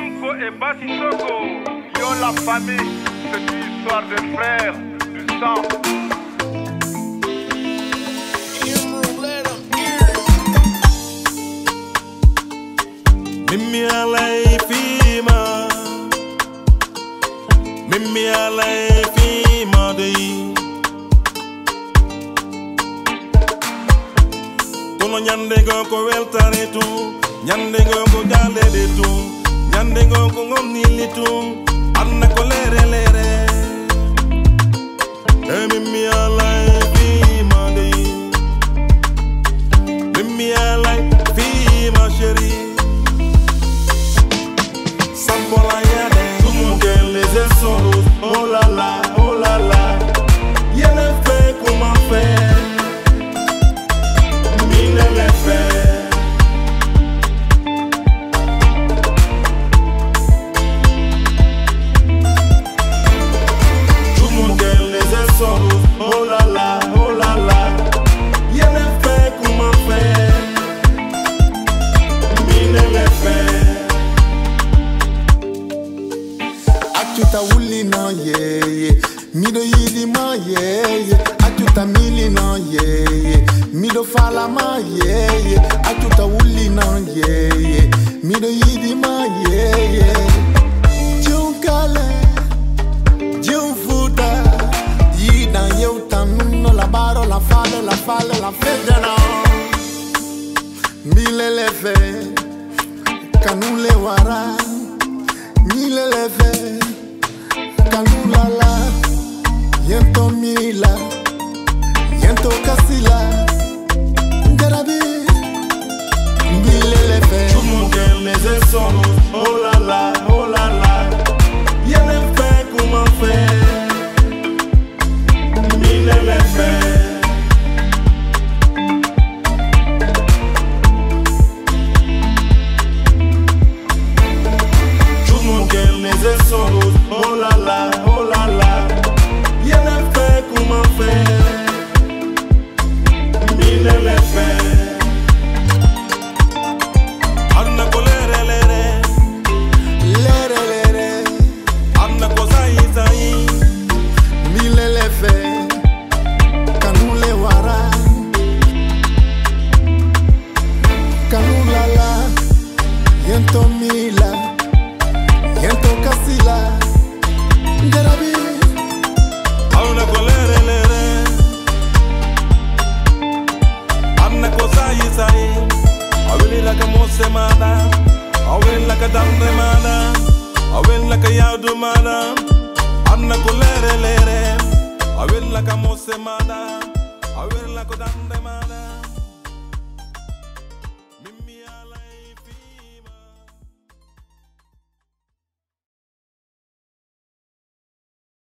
Mamko et Ba Cissoko. Yo la famille, c'est une histoire de frères, du sang. Mimi alay fima Mimi alay fima dey Kono nyande go ko weltare tu Nyande go ko jale de tu ya ndenge okongo mnilitum atutawulina yeye. Mido yidima yeye. Atutamilina yeye. Mido falama yeye. Atutawulina yeye. Mido yidima yeye. Jiunkale jiunfuta yina yeutannuno labaro lafale lafale lafejana milelefe kanule wara. Milelefe calula la, y en. veces somos, oh la la. Sayi sayi Aweli laka mose mana Aweli laka damre mana Aweli laka yaudu mana Anna ko lere lere Aweli laka mose mana Aweli laka damre mana